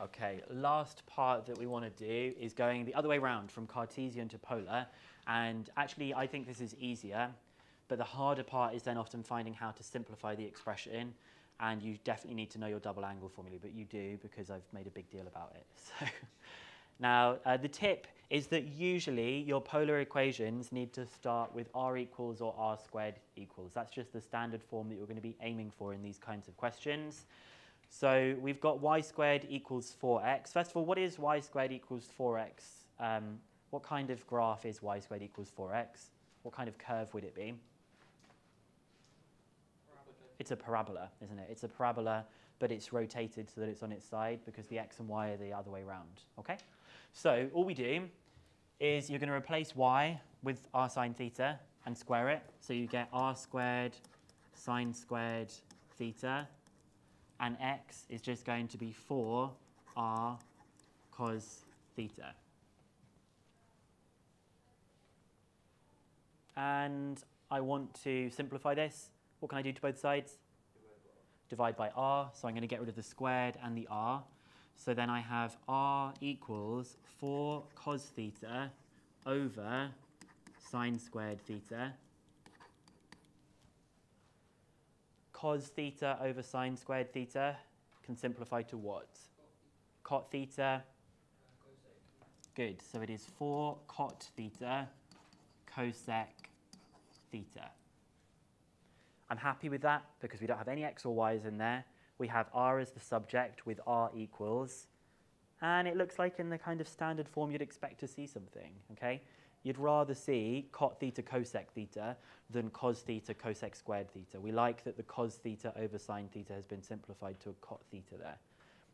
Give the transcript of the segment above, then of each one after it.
Okay, last part that we want to do is going the other way around from Cartesian to polar. And actually, I think this is easier, but the harder part is then often finding how to simplify the expression. And you definitely need to know your double angle formula, but you do because I've made a big deal about it. So now, uh, the tip is that usually your polar equations need to start with r equals or r squared equals. That's just the standard form that you're going to be aiming for in these kinds of questions. So we've got y squared equals 4x. First of all, what is y squared equals 4x? Um, what kind of graph is y squared equals 4x? What kind of curve would it be? It's a parabola, isn't it? It's a parabola, but it's rotated so that it's on its side because the x and y are the other way around, okay? So all we do is you're going to replace y with r sine theta and square it. So you get r squared sine squared theta and x is just going to be 4 r cos theta. And I want to simplify this. What can I do to both sides? Divide by r. So I'm going to get rid of the squared and the r. So then I have r equals 4 cos theta over sine squared theta. Cos theta over sine squared theta can simplify to what? Cot theta. Good. So it is 4 cot theta cosec theta. I'm happy with that because we don't have any x or y's in there. We have r as the subject with r equals. And it looks like in the kind of standard form you'd expect to see something, okay? You'd rather see cot theta cosec theta than cos theta cosec squared theta. We like that the cos theta over sine theta has been simplified to a cot theta there.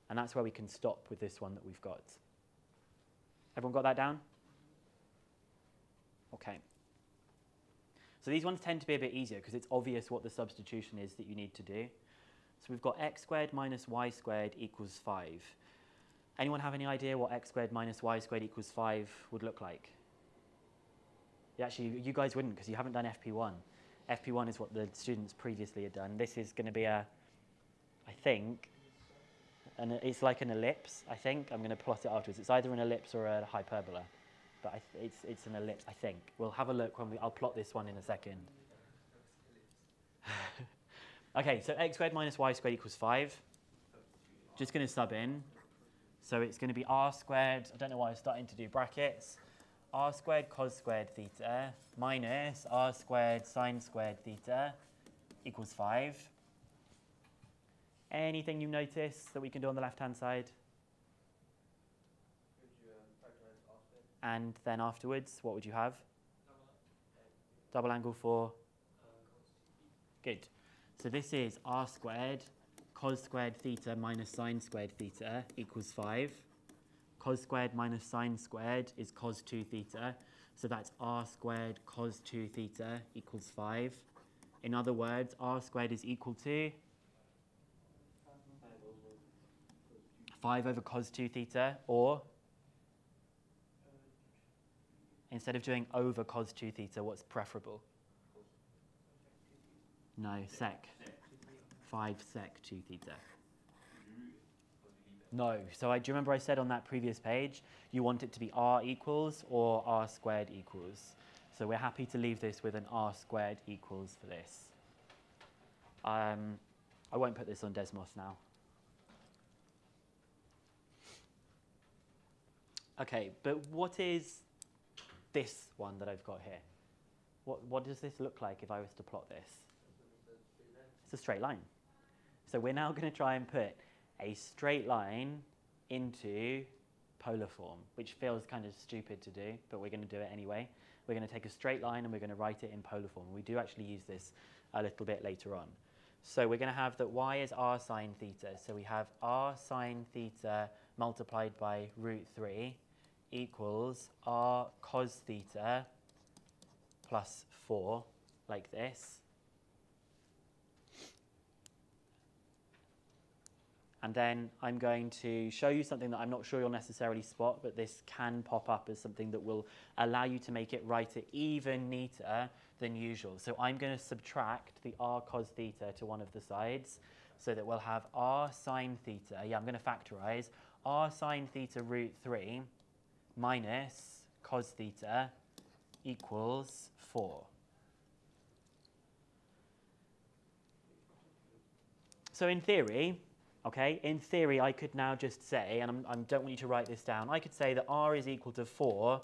And that's where we can stop with this one that we've got. Everyone got that down? Okay. So these ones tend to be a bit easier because it's obvious what the substitution is that you need to do. So we've got x squared minus y squared equals 5. Anyone have any idea what x squared minus y squared equals 5 would look like? Actually, you guys wouldn't because you haven't done FP1. FP1 is what the students previously had done. This is going to be a, I think, and it's like an ellipse, I think. I'm going to plot it afterwards. It's either an ellipse or a hyperbola but it's, it's an ellipse, I think. We'll have a look when we, I'll plot this one in a second. okay, so x squared minus y squared equals 5. Just going to sub in. So it's going to be r squared, I don't know why I'm starting to do brackets, r squared cos squared theta minus r squared sine squared theta equals 5. Anything you notice that we can do on the left-hand side? Um, and then afterwards, what would you have? Double angle for? Uh, Good. So this is r squared cos squared theta minus sine squared theta equals 5. Cos squared minus sine squared is cos 2 theta. So that's r squared cos 2 theta equals 5. In other words, r squared is equal to 5 over cos 2 theta, or Instead of doing over cos 2 theta, what's preferable? No, sec. 5 sec 2 theta. No. So I, do you remember I said on that previous page, you want it to be r equals or r squared equals. So we're happy to leave this with an r squared equals for this. Um, I won't put this on Desmos now. Okay, but what is this one that I've got here. What, what does this look like if I was to plot this? It's a straight line. So we're now going to try and put a straight line into polar form, which feels kind of stupid to do, but we're going to do it anyway. We're going to take a straight line and we're going to write it in polar form. We do actually use this a little bit later on. So we're going to have that y is r sine theta. So we have r sine theta multiplied by root 3 equals r cos theta plus 4, like this. And then I'm going to show you something that I'm not sure you'll necessarily spot, but this can pop up as something that will allow you to make it write it even neater than usual. So I'm going to subtract the r cos theta to one of the sides. so that we'll have r sine theta, yeah, I'm going to factorize, r sine theta root 3 minus cos theta equals 4. So in theory, okay, in theory I could now just say, and I don't want you to write this down, I could say that r is equal to 4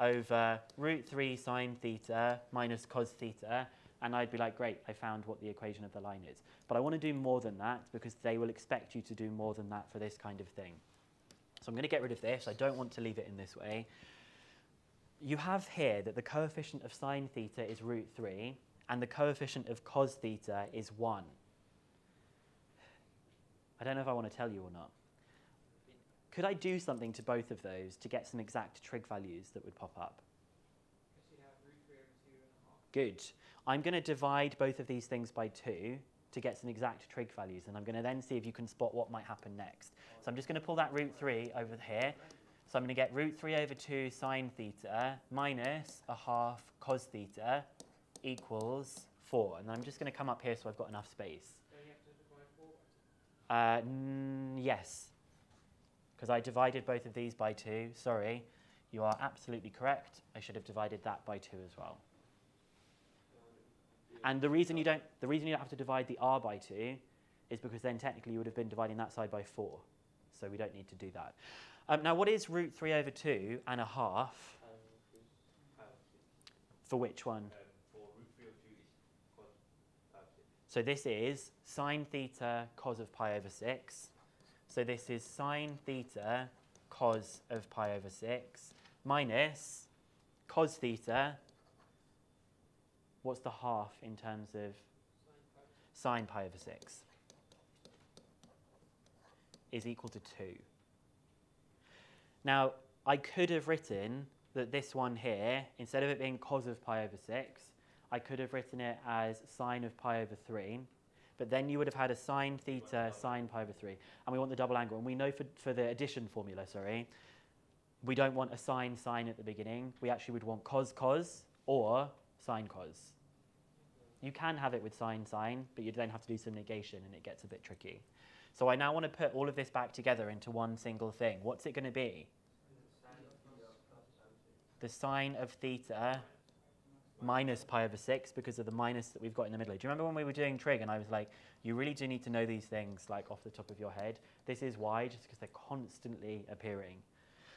over root 3 sine theta minus cos theta, and I'd be like, great, I found what the equation of the line is. But I want to do more than that because they will expect you to do more than that for this kind of thing. So I'm going to get rid of this. I don't want to leave it in this way. You have here that the coefficient of sine theta is root 3 and the coefficient of cos theta is 1. I don't know if I want to tell you or not. Could I do something to both of those to get some exact trig values that would pop up? Good. I'm going to divide both of these things by 2 to get some exact trig values, and I'm going to then see if you can spot what might happen next. So I'm just going to pull that root 3 over here. So I'm going to get root 3 over 2 sine theta minus a half cos theta equals 4. And I'm just going to come up here so I've got enough space. Uh, yes, because I divided both of these by 2. Sorry, you are absolutely correct. I should have divided that by 2 as well. And the reason you don't, the reason you don't have to divide the r by 2 is because then technically you would have been dividing that side by 4. So we don't need to do that. Um, now, what is root 3 over 2 and a half? For which one? So this is sine theta cos of pi over 6. So this is sine theta cos of pi over 6 minus cos theta what's the half in terms of sine pi over 6? Is equal to 2. Now, I could have written that this one here, instead of it being cos of pi over 6, I could have written it as sine of pi over 3. But then you would have had a sine theta sine pi over 3. And we want the double angle. And we know for, for the addition formula, sorry, we don't want a sine sine at the beginning. We actually would want cos cos or sine cos. You can have it with sine sine, but you then have to do some negation and it gets a bit tricky. So I now want to put all of this back together into one single thing. What's it going to be? The sine of theta minus pi over 6 because of the minus that we've got in the middle. Do you remember when we were doing trig and I was like, you really do need to know these things like off the top of your head. This is why, just because they're constantly appearing.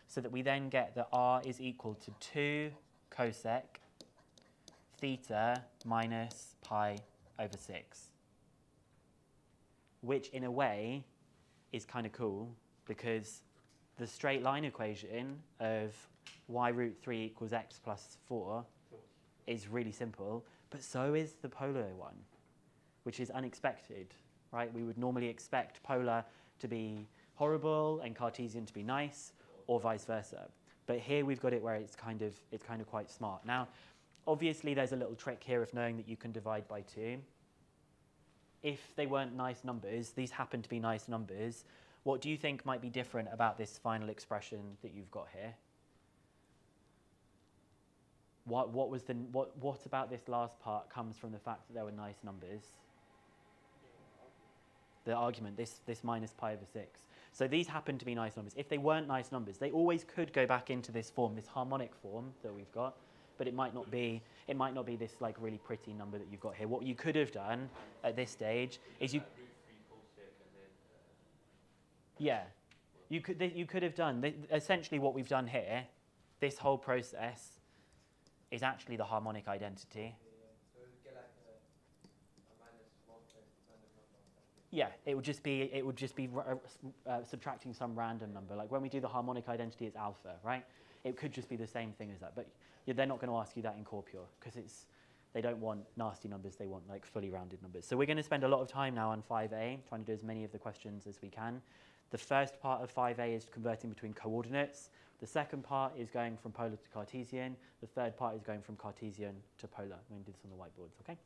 So that we then get that r is equal to 2 cosec theta minus pi over 6. Which, in a way, is kind of cool because the straight line equation of y root 3 equals x plus 4 is really simple, but so is the polar one, which is unexpected, right? We would normally expect polar to be horrible and Cartesian to be nice, or vice versa. But here we've got it where it's kind of, it's kind of quite smart. Now, Obviously, there's a little trick here of knowing that you can divide by 2. If they weren't nice numbers, these happen to be nice numbers, what do you think might be different about this final expression that you've got here? What, what, was the, what, what about this last part comes from the fact that there were nice numbers? The argument, this, this minus pi over 6. So these happen to be nice numbers. If they weren't nice numbers, they always could go back into this form, this harmonic form that we've got but it might not be it might not be this like really pretty number that you've got here. What you could have done at this stage is you yeah you could you could have done essentially what we've done here. This whole process is actually the harmonic identity. Yeah, it would just be it would just be uh, uh, subtracting some random number. Like when we do the harmonic identity, it's alpha, right? It could just be the same thing as that, but they're not going to ask you that in Core Pure because it's they don't want nasty numbers, they want like fully rounded numbers. So we're going to spend a lot of time now on 5a, trying to do as many of the questions as we can. The first part of 5a is converting between coordinates. The second part is going from polar to Cartesian. The third part is going from Cartesian to polar. I'm going to do this on the whiteboards, okay?